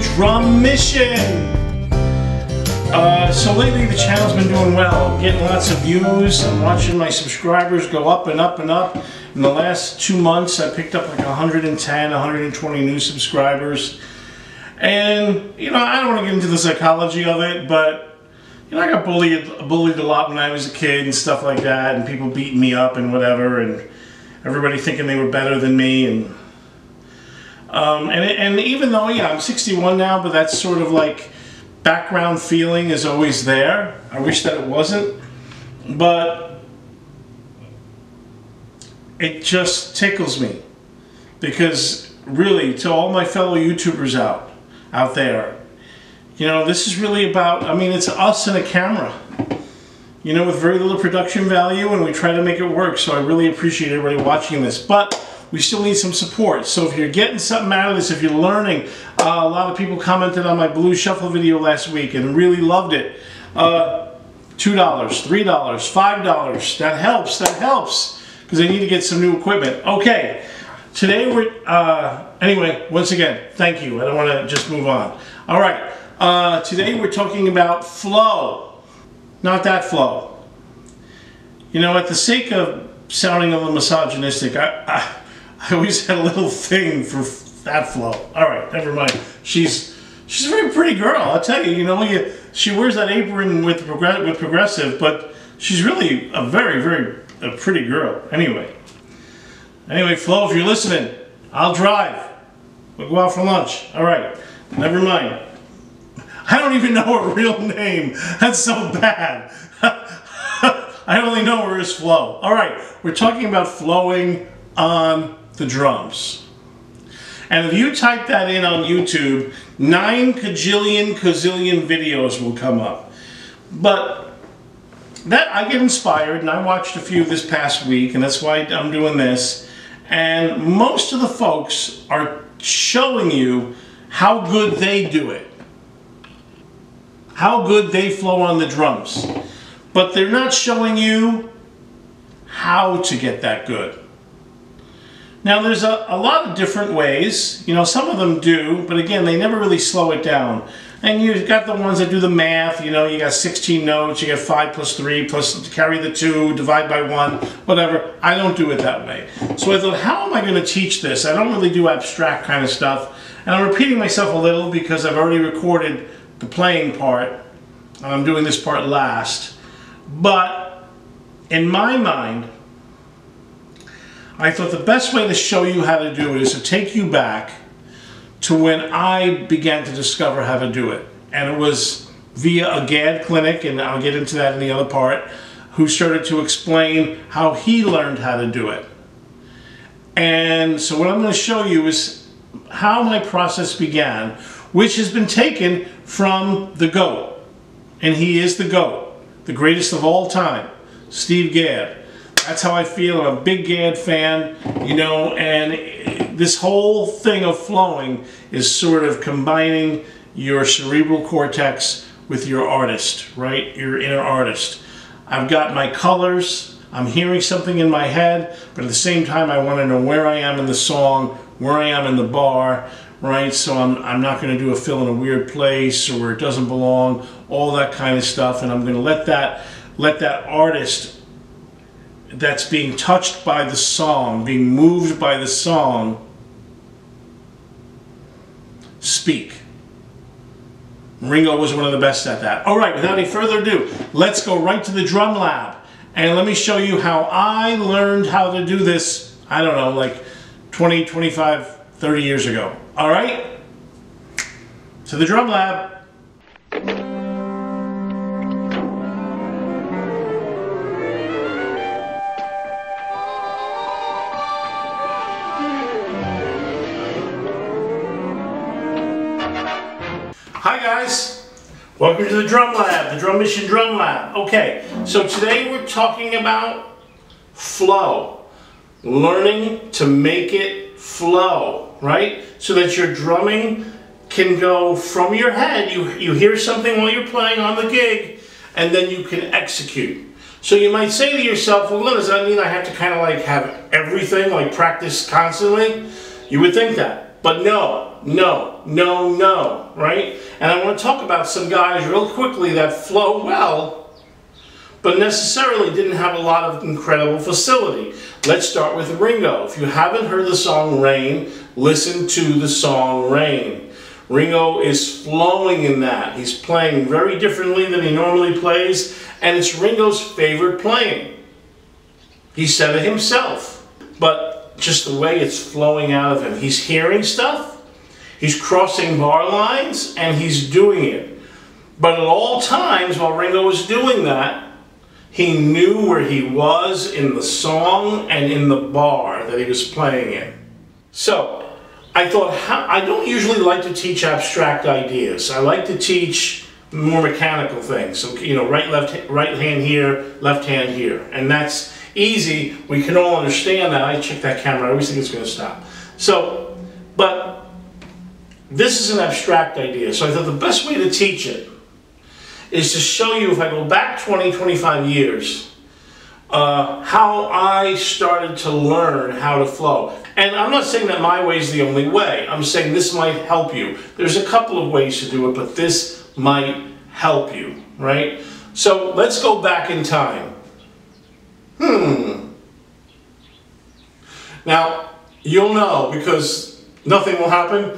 Drum Mission. Uh, so lately the channel's been doing well. Getting lots of views. I'm watching my subscribers go up and up and up. In the last two months, I picked up like 110, 120 new subscribers. And, you know, I don't want to get into the psychology of it, but, you know, I got bullied, bullied a lot when I was a kid and stuff like that, and people beating me up and whatever, and everybody thinking they were better than me, and um, and, and even though, yeah, I'm 61 now, but that's sort of like background feeling is always there. I wish that it wasn't. But it just tickles me. Because really, to all my fellow YouTubers out, out there, you know, this is really about, I mean, it's us and a camera. You know, with very little production value, and we try to make it work. So I really appreciate everybody watching this. But we still need some support. So if you're getting something out of this, if you're learning, uh, a lot of people commented on my Blue Shuffle video last week and really loved it. Uh, $2, $3, $5, that helps, that helps, because I need to get some new equipment. Okay, today we're, uh, anyway, once again, thank you. I don't want to just move on. All right, uh, today we're talking about flow, not that flow. You know, at the sake of sounding a little misogynistic, I, I I always had a little thing for that flow. All right, never mind. She's she's a very pretty girl. I'll tell you. You know, you, she wears that apron with with progressive, but she's really a very very a pretty girl. Anyway, anyway, Flo, if you're listening, I'll drive. We'll go out for lunch. All right, never mind. I don't even know her real name. That's so bad. I only know her as Flo. All right, we're talking about flowing on the drums. And if you type that in on YouTube, nine cajillion kazillion videos will come up. But that I get inspired, and I watched a few this past week, and that's why I'm doing this. And most of the folks are showing you how good they do it. How good they flow on the drums. But they're not showing you how to get that good. Now there's a, a lot of different ways, you know, some of them do, but again, they never really slow it down. And you've got the ones that do the math, you know, you got 16 notes, you get 5 plus 3, plus carry the 2, divide by 1, whatever. I don't do it that way. So I thought, how am I going to teach this? I don't really do abstract kind of stuff. And I'm repeating myself a little because I've already recorded the playing part, and I'm doing this part last. But in my mind, I thought the best way to show you how to do it is to take you back to when I began to discover how to do it. And it was via a Gadd clinic, and I'll get into that in the other part, who started to explain how he learned how to do it. And so what I'm going to show you is how my process began, which has been taken from the GOAT. And he is the GOAT, the greatest of all time, Steve Gadd. That's how I feel. I'm a big Gadd fan, you know, and this whole thing of flowing is sort of combining your cerebral cortex with your artist, right? Your inner artist. I've got my colors, I'm hearing something in my head, but at the same time I want to know where I am in the song, where I am in the bar, right? So I'm, I'm not going to do a fill in a weird place or where it doesn't belong, all that kind of stuff, and I'm going to let that let that artist that's being touched by the song, being moved by the song, speak. Ringo was one of the best at that. All right, without any further ado, let's go right to the drum lab. And let me show you how I learned how to do this, I don't know, like 20, 25, 30 years ago. All right? To the drum lab. Hi guys, welcome to the Drum Lab, the Drum Mission Drum Lab. Okay, so today we're talking about flow. Learning to make it flow, right? So that your drumming can go from your head, you, you hear something while you're playing on the gig, and then you can execute. So you might say to yourself, well, does that mean I have to kind of like have everything, like practice constantly? You would think that. but no, no, no, no, right? And I want to talk about some guys real quickly that flow well, but necessarily didn't have a lot of incredible facility. Let's start with Ringo. If you haven't heard the song Rain, listen to the song Rain. Ringo is flowing in that. He's playing very differently than he normally plays, and it's Ringo's favorite playing. He said it himself. But just the way it's flowing out of him, he's hearing stuff, he's crossing bar lines, and he's doing it. But at all times while Ringo was doing that, he knew where he was in the song and in the bar that he was playing in. So, I thought, how, I don't usually like to teach abstract ideas. I like to teach more mechanical things. So, you know, right, left, right hand here, left hand here. And that's easy. We can all understand that. I check that camera. I always think it's going to stop. So, but this is an abstract idea. So I thought the best way to teach it is to show you, if I go back 20, 25 years, uh, how I started to learn how to flow. And I'm not saying that my way is the only way. I'm saying this might help you. There's a couple of ways to do it, but this might help you, right? So let's go back in time. Hmm. Now, you'll know because nothing will happen,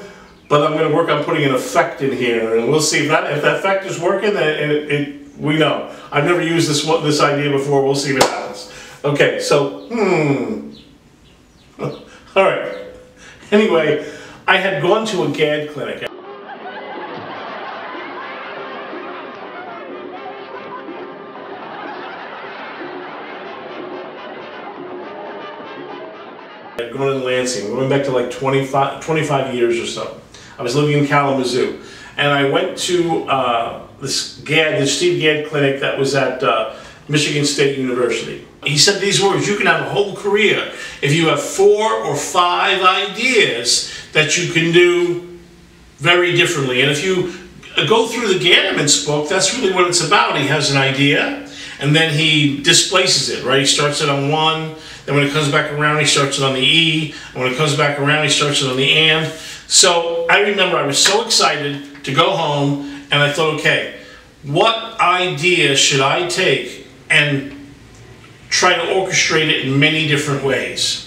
but I'm going to work on putting an effect in here, and we'll see if that if that effect is working. Then it, it, we know. I've never used this this idea before. We'll see what happens. Okay, so hmm. All right. Anyway, I had gone to a Gadd clinic. Going in Lansing, going back to like 25, 25 years or so. I was living in Kalamazoo. And I went to uh, this Gadd, this Steve Gadd clinic that was at uh, Michigan State University. He said these words, you can have a whole career if you have four or five ideas that you can do very differently. And if you go through the Gaddiments book, that's really what it's about. He has an idea, and then he displaces it, right? He starts it on one, then when it comes back around, he starts it on the E, and when it comes back around, he starts it on the and. So I remember I was so excited to go home, and I thought, okay, what idea should I take and try to orchestrate it in many different ways.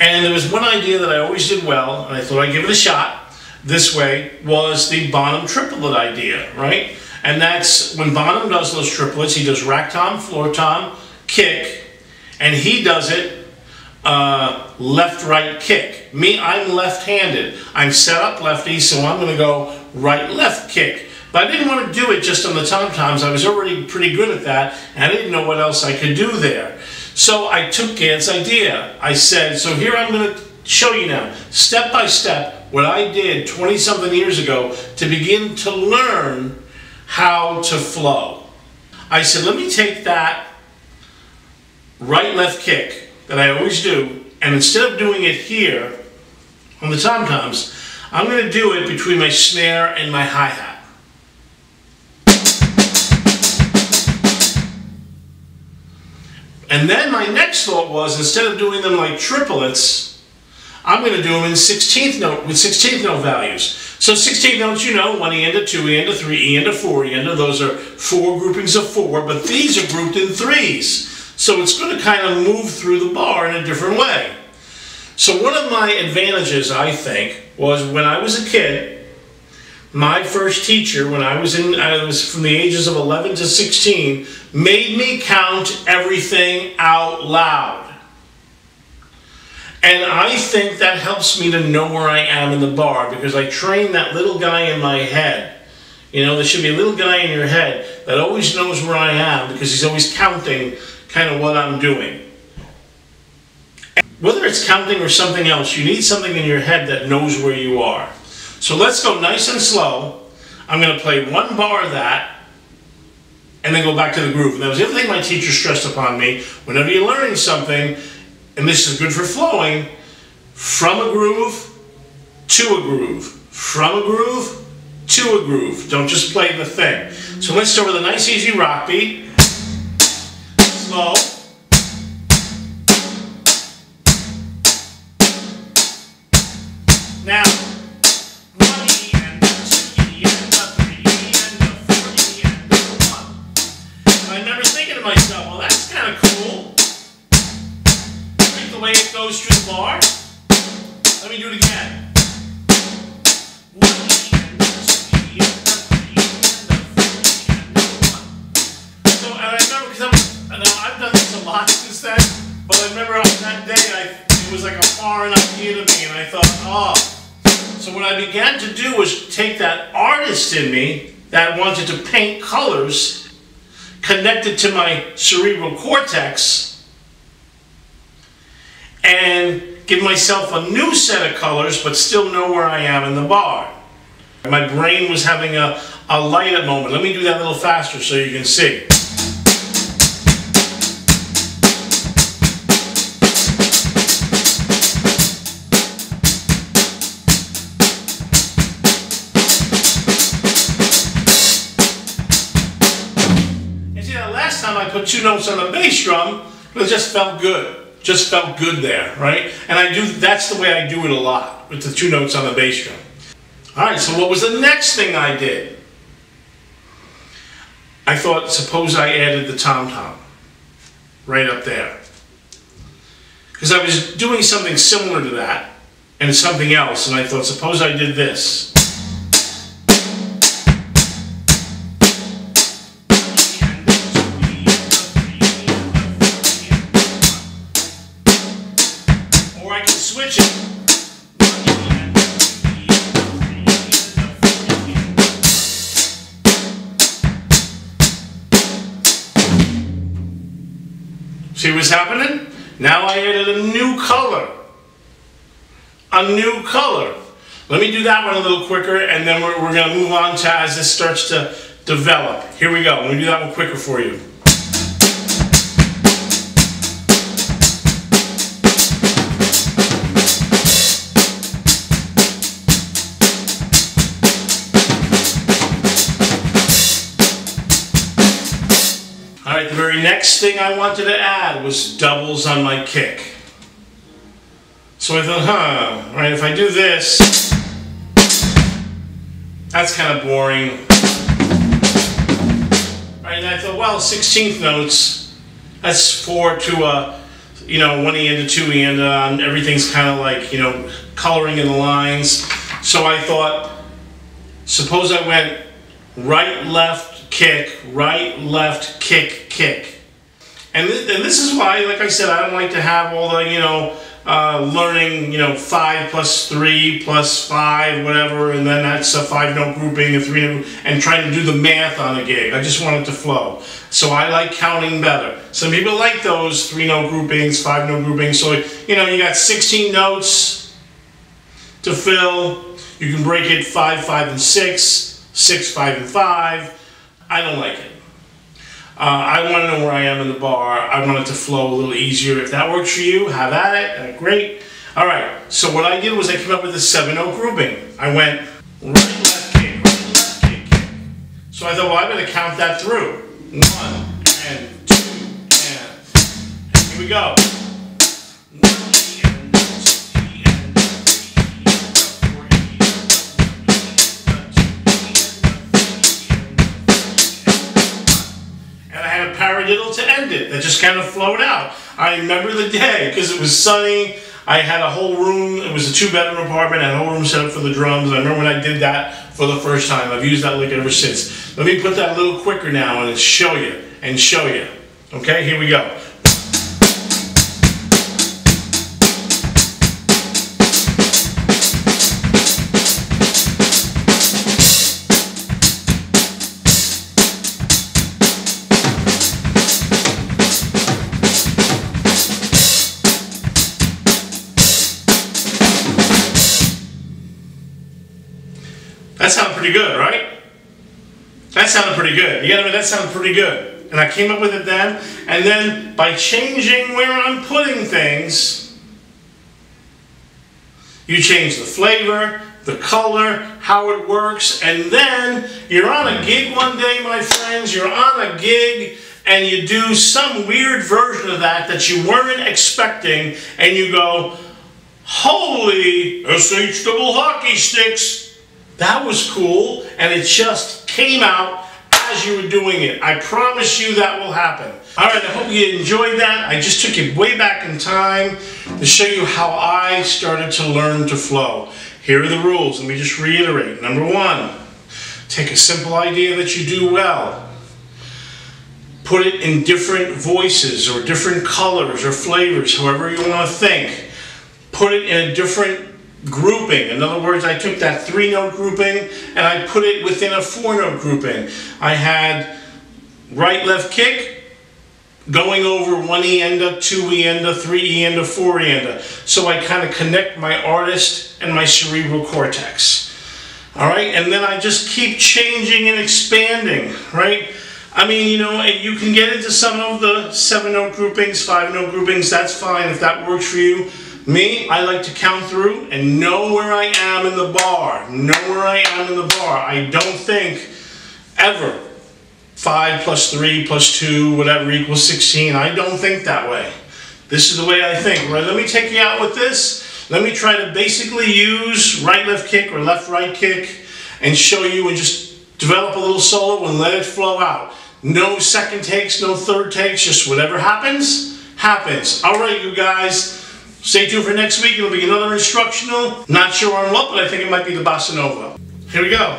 And there was one idea that I always did well, and I thought I'd give it a shot this way, was the Bonham triplet idea, right? And that's when Bonham does those triplets, he does rack tom, floor tom, kick, and he does it uh, left, right, kick. Me, I'm left-handed. I'm set up lefty, so I'm going to go right, left, kick. But I didn't want to do it just on the tom-toms. I was already pretty good at that, and I didn't know what else I could do there. So I took Gadd's idea. I said, so here I'm going to show you now, step by step, what I did 20-something years ago to begin to learn how to flow. I said, let me take that right-left kick that I always do, and instead of doing it here on the tom-toms, I'm going to do it between my snare and my hi-hat. And then my next thought was, instead of doing them like triplets, I'm going to do them in 16th note, with 16th note values. So 16th notes, you know, 1 E a 2 E a 3 E and a 4 E a, those are four groupings of four, but these are grouped in threes. So it's going to kind of move through the bar in a different way. So one of my advantages, I think, was when I was a kid, my first teacher, when I was in, I was from the ages of 11 to 16, made me count everything out loud. And I think that helps me to know where I am in the bar because I train that little guy in my head. You know, there should be a little guy in your head that always knows where I am because he's always counting kind of what I'm doing. Whether it's counting or something else, you need something in your head that knows where you are. So let's go nice and slow. I'm going to play one bar of that and then go back to the groove. And that was the other thing my teacher stressed upon me. Whenever you're learning something, and this is good for flowing, from a groove to a groove. From a groove to a groove. Don't just play the thing. So let's start with a nice easy rock beat slow. Now, one E and a two E and a three E and a four E and a one. And I remember thinking to myself, well, that's kind of cool. I the way it goes through the bar. Lot then, but I remember on that day, I, it was like a foreign idea to me, and I thought, oh. So what I began to do was take that artist in me that wanted to paint colors connected to my cerebral cortex and give myself a new set of colors but still know where I am in the bar. My brain was having a, a light up moment. Let me do that a little faster so you can see. Two notes on the bass drum, it just felt good. Just felt good there, right? And I do that's the way I do it a lot, with the two notes on the bass drum. Alright, so what was the next thing I did? I thought, suppose I added the tom-tom right up there. Because I was doing something similar to that and something else, and I thought, suppose I did this. What's happening? Now I added a new color. A new color. Let me do that one a little quicker and then we're, we're going to move on to as this starts to develop. Here we go. Let me do that one quicker for you. Thing I wanted to add was doubles on my kick. So I thought, huh, right, if I do this, that's kind of boring. Right, and I thought, well, 16th notes, that's four to a, you know, one E and a two E and um, everything's kind of like, you know, coloring in the lines. So I thought, suppose I went right, left, kick, right, left, kick, kick. And, th- and this is why, like I said, I don't like to have all the, you know, uh, learning, you know, five plus three plus five, whatever, and then that's a five note grouping, a three note, and trying to do the math on a gig. I just want it to flow. So I like counting better. Some people like those three note groupings, five note groupings. So, you know, you got 16 notes to fill. You can break it five, five, and six, six, five, and five. I don't like it. Uh, I want to know where I am in the bar. I want it to flow a little easier. If that works for you, have at it. Uh, great. All right. So what I did was I came up with a seven-note grouping. I went right, left, kick, right, left, kick. So I thought, well, I better count that through. One and two and here we go. Paradiddle to end it that just kind of flowed out. I remember the day because it was sunny. I had a whole room. It was a two-bedroom apartment. I had a whole room set up for the drums. I remember when I did that for the first time. I've used that lick ever since. Let me put that a little quicker now and show you and show you. Okay, here we go. That sounded pretty good, right? That sounded pretty good. You gotta admit, that sounded pretty good. And I came up with it then, and then by changing where I'm putting things, you change the flavor, the color, how it works, and then you're on a gig one day, my friends, you're on a gig, and you do some weird version of that that you weren't expecting, and you go, holy SH double hockey sticks, that was cool, and it just came out as you were doing it. I promise you that will happen. All right, I hope you enjoyed that. I just took you way back in time to show you how I started to learn to flow. Here are the rules. Let me just reiterate. Number one, take a simple idea that you do well. Put it in different voices or different colors or flavors, however you want to think. Put it in a different grouping. In other words, I took that three note grouping and I put it within a four note grouping. I had right, left kick, going over one E enda, two E enda, three E enda, four E enda. So I kind of connect my artist and my cerebral cortex. All right, and then I just keep changing and expanding, right? I mean, you know, you can get into some of the seven note groupings, five note groupings, that's fine if that works for you. Me, I like to count through and know where I am in the bar. Know where I am in the bar. I don't think ever 5 plus 3 plus 2, whatever, equals 16. I don't think that way. This is the way I think. Right, let me take you out with this. Let me try to basically use right left kick or left right kick and show you and just develop a little solo and let it flow out. No second takes, no third takes, just whatever happens, happens. All right, you guys. Stay tuned for next week. It'll be another instructional. Not sure on what, but I think it might be the Bossa Nova. Here we go.